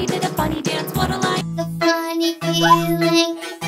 We did a funny dance, what a line. The funny feeling.